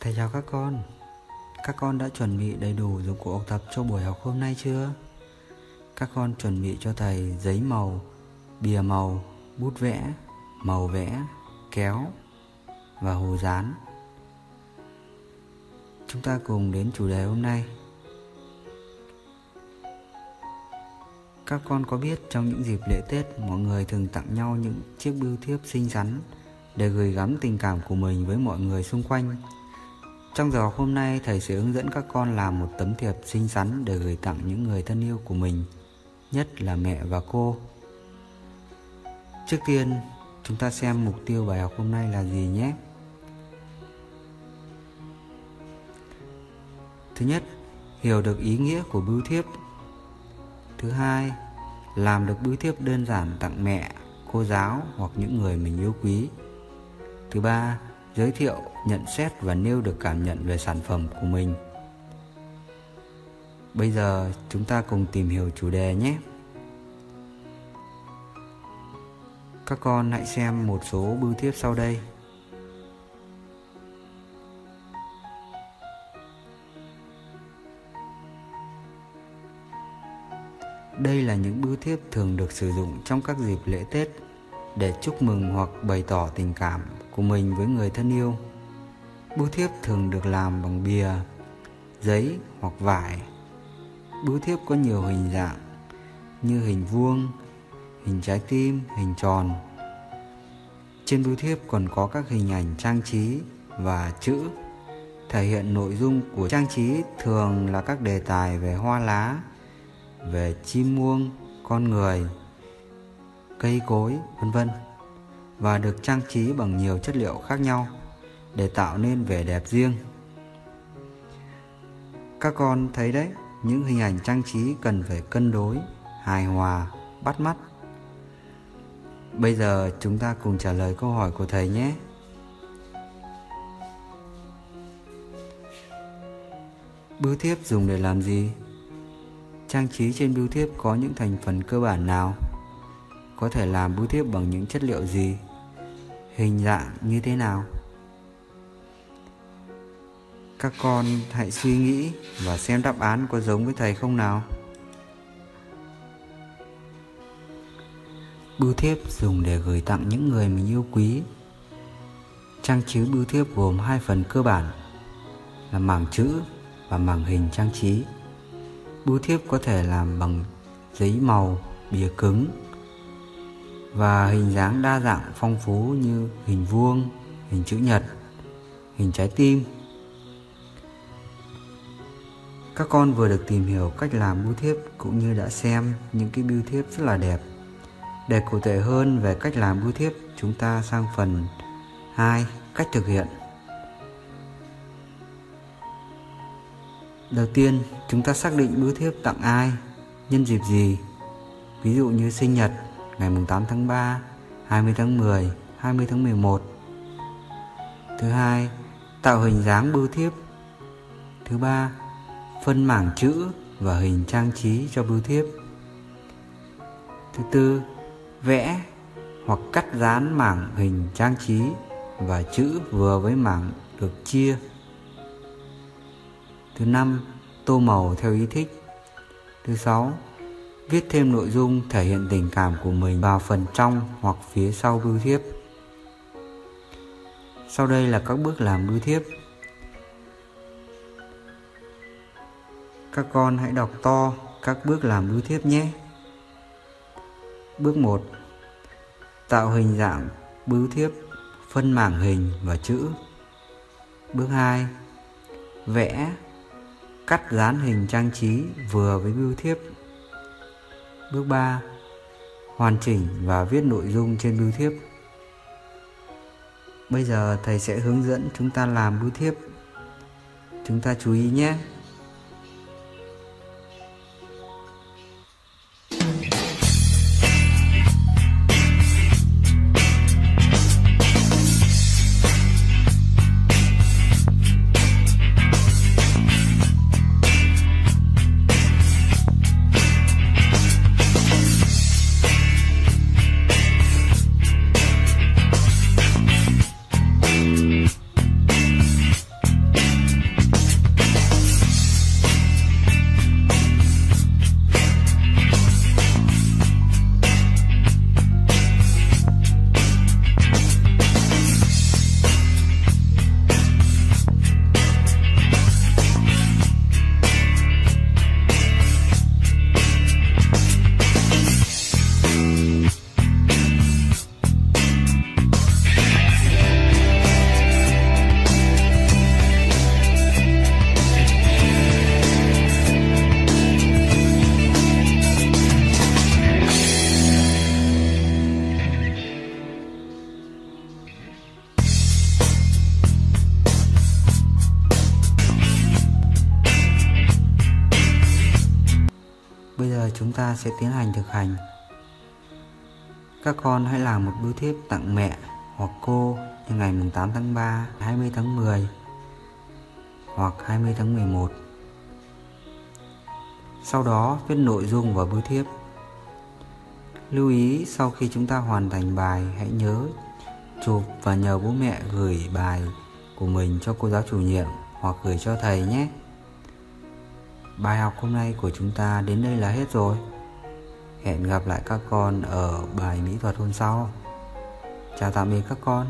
thầy chào các con Các con đã chuẩn bị đầy đủ dụng cụ học tập cho buổi học hôm nay chưa? Các con chuẩn bị cho thầy giấy màu, bìa màu, bút vẽ, màu vẽ, kéo và hồ dán Chúng ta cùng đến chủ đề hôm nay Các con có biết trong những dịp lễ Tết mọi người thường tặng nhau những chiếc bưu thiếp xinh xắn để gửi gắm tình cảm của mình với mọi người xung quanh. Trong giờ hôm nay thầy sẽ hướng dẫn các con làm một tấm thiệp xinh xắn để gửi tặng những người thân yêu của mình, nhất là mẹ và cô. Trước tiên, chúng ta xem mục tiêu bài học hôm nay là gì nhé. Thứ nhất, hiểu được ý nghĩa của bưu thiếp. Thứ hai, làm được bưu thiếp đơn giản tặng mẹ, cô giáo hoặc những người mình yêu quý. Thứ ba, giới thiệu, nhận xét và nêu được cảm nhận về sản phẩm của mình. Bây giờ chúng ta cùng tìm hiểu chủ đề nhé. Các con hãy xem một số bưu thiếp sau đây. Đây là những bưu thiếp thường được sử dụng trong các dịp lễ Tết để chúc mừng hoặc bày tỏ tình cảm của mình với người thân yêu. Bưu thiếp thường được làm bằng bìa, giấy hoặc vải. Bưu thiếp có nhiều hình dạng như hình vuông, hình trái tim, hình tròn. Trên bưu thiếp còn có các hình ảnh trang trí và chữ thể hiện nội dung của trang trí thường là các đề tài về hoa lá, về chim muông, con người, cây cối, vân vân và được trang trí bằng nhiều chất liệu khác nhau để tạo nên vẻ đẹp riêng. Các con thấy đấy, những hình ảnh trang trí cần phải cân đối, hài hòa, bắt mắt. Bây giờ chúng ta cùng trả lời câu hỏi của thầy nhé. Bưu thiếp dùng để làm gì? Trang trí trên bưu thiếp có những thành phần cơ bản nào? Có thể làm bưu thiếp bằng những chất liệu gì? hình dạng như thế nào? Các con hãy suy nghĩ và xem đáp án có giống với thầy không nào? Bưu thiếp dùng để gửi tặng những người mình yêu quý. Trang trí bưu thiếp gồm hai phần cơ bản là mảng chữ và mảng hình trang trí. Bưu thiếp có thể làm bằng giấy màu, bìa cứng và hình dáng đa dạng phong phú như hình vuông, hình chữ nhật, hình trái tim. Các con vừa được tìm hiểu cách làm bưu thiếp cũng như đã xem những cái bưu thiếp rất là đẹp. Để cụ thể hơn về cách làm bưu thiếp, chúng ta sang phần 2, cách thực hiện. Đầu tiên, chúng ta xác định bưu thiếp tặng ai, nhân dịp gì. Ví dụ như sinh nhật, ngày 8 tháng 3, 20 tháng 10, 20 tháng 11. Thứ hai, tạo hình dáng bưu thiếp. Thứ ba, phân mảng chữ và hình trang trí cho bưu thiếp. Thứ tư, vẽ hoặc cắt dán mảng hình trang trí và chữ vừa với mảng được chia. Thứ năm, tô màu theo ý thích. Thứ sáu, viết thêm nội dung thể hiện tình cảm của mình vào phần trong hoặc phía sau bưu thiếp. Sau đây là các bước làm bưu thiếp. Các con hãy đọc to các bước làm bưu thiếp nhé. Bước 1. Tạo hình dạng bưu thiếp, phân mảng hình và chữ. Bước 2. Vẽ, cắt dán hình trang trí vừa với bưu thiếp Bước 3. Hoàn chỉnh và viết nội dung trên bưu thiếp. Bây giờ thầy sẽ hướng dẫn chúng ta làm bưu thiếp. Chúng ta chú ý nhé. Chúng ta sẽ tiến hành thực hành. Các con hãy làm một bưu thiếp tặng mẹ hoặc cô như ngày 8 tháng 3, 20 tháng 10 hoặc 20 tháng 11. Sau đó viết nội dung vào bưu thiếp. Lưu ý sau khi chúng ta hoàn thành bài hãy nhớ chụp và nhờ bố mẹ gửi bài của mình cho cô giáo chủ nhiệm hoặc gửi cho thầy nhé. Bài học hôm nay của chúng ta đến đây là hết rồi. Hẹn gặp lại các con ở bài mỹ thuật hôm sau. Chào tạm biệt các con.